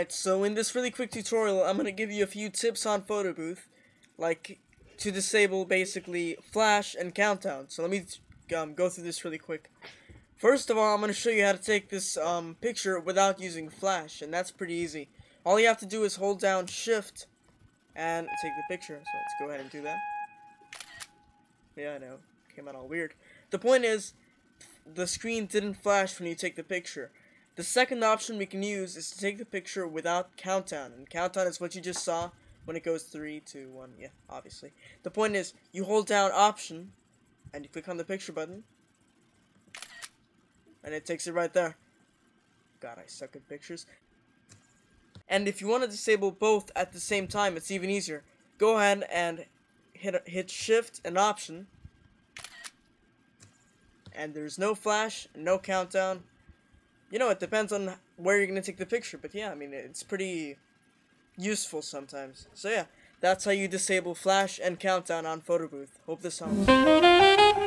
Alright, so in this really quick tutorial, I'm gonna give you a few tips on Photo Booth, like to disable basically flash and countdown. So let me um, go through this really quick. First of all, I'm gonna show you how to take this um, picture without using flash, and that's pretty easy. All you have to do is hold down shift and take the picture. So let's go ahead and do that. Yeah, I know, came out all weird. The point is, the screen didn't flash when you take the picture. The second option we can use is to take the picture without countdown, and countdown is what you just saw when it goes 3, 2, 1, yeah, obviously. The point is, you hold down option, and you click on the picture button, and it takes it right there. God, I suck at pictures. And if you want to disable both at the same time, it's even easier. Go ahead and hit, hit shift and option, and there's no flash, no countdown, you know, it depends on where you're gonna take the picture, but yeah, I mean, it's pretty useful sometimes. So yeah, that's how you disable flash and countdown on Photo Booth. Hope this helps.